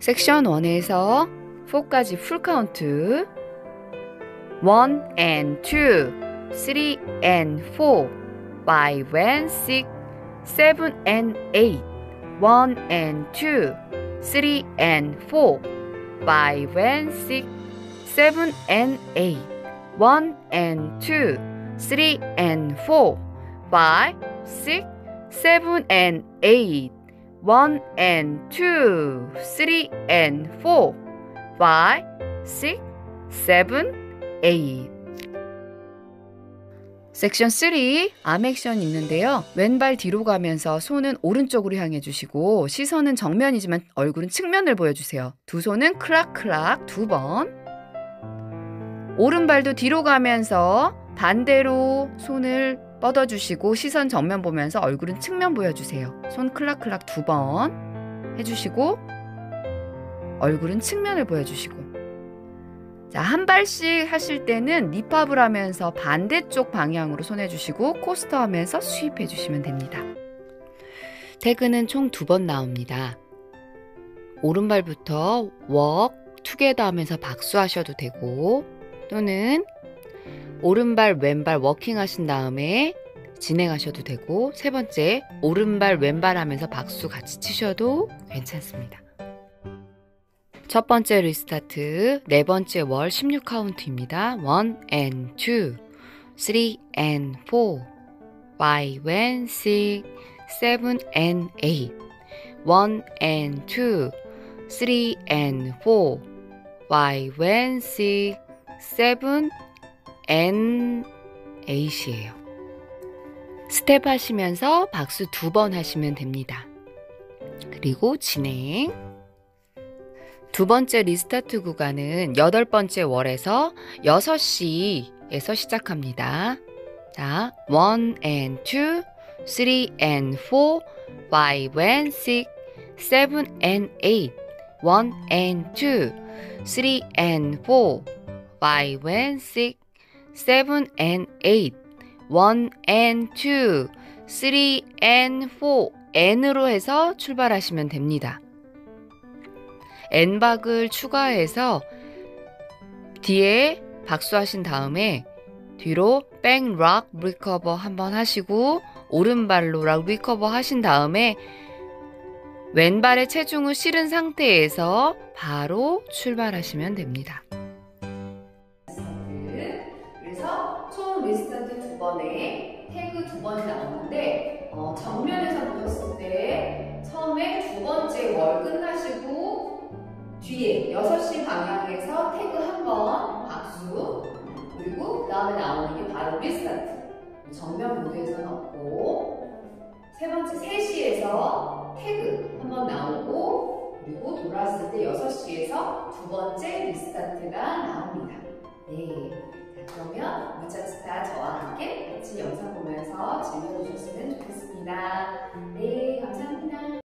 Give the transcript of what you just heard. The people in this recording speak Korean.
섹션 1에서 4까지 풀 카운트 1 and 2, 3 and 4, 5 and 6, 7 and 8, 1 and 2, 3 and 4, 5 and 6, 7 and 8, 1 and 2, 3 and 4, 5, 6, 7 and 8, 1 and 2, 3 and 4, 5, 6, 7, 8. 섹션 3, 암 액션 있는데요. 왼발 뒤로 가면서 손은 오른쪽으로 향해 주시고 시선은 정면이지만 얼굴은 측면을 보여주세요. 두 손은 클락클락 두 번. 오른발도 뒤로 가면서 반대로 손을 뻗어주시고 시선 정면 보면서 얼굴은 측면 보여주세요. 손 클락클락 두 번 해주시고 얼굴은 측면을 보여주시고 자, 한 발씩 하실 때는 립합을 하면서 반대쪽 방향으로 손 해주시고 coaster 하면서 sweep 해주시면 됩니다. 태그는 총 두 번 나옵니다. 오른발부터 walk, together 하면서 박수 하셔도 되고 또는 오른발, 왼발 워킹 하신 다음에 진행하셔도 되고 세 번째 오른발, 왼발 하면서 박수 같이 치셔도 괜찮습니다. 첫 번째 리스타트, 네 번째 월 16카운트입니다. 1 and 2, 3 and 4, 5 and 6, 7 and 8, 1 and 2, 3 and 4, 5 and 6, 7 and 8이에요. 스텝 하시면서 박수 두 번 하시면 됩니다. 그리고 진행. 두 번째 리스타트 구간은 여덟 번째 월에서 6시에서 시작합니다. 자, 1 and 2, 3 and 4, 5 and 6, 7 and 8, 1 and 2, 3 and 4, 5 and 6, 7 and 8, 1 and 2, 3 and 4, and으로 해서 출발하시면 됩니다. and박을 추가해서 뒤에 박수하신 다음에 뒤로 back, rock, recover 한번 하시고 오른발로 rock, recover 하신 다음에 왼발의 체중을 실은 상태에서 바로 출발하시면 됩니다. restart 두 번에 태그 두 번이 나오는데 어, 정면에서 보셨을 때 처음에 두 번째 wall 끝나시고 뒤에 6시 방향에서 태그 한 번 박수 그리고 그 다음에 나오는 게 바로 restart 정면 모드에서는 없고 세 번째 3시에서 태그 한 번 나오고 그리고 돌아왔을 때 6시에서 두 번째 restart가 나옵니다. 네. 자, 그러면 무작스타 저와 함께 같이 영상 보면서 즐겨주셨으면 좋겠습니다. 네, 감사합니다.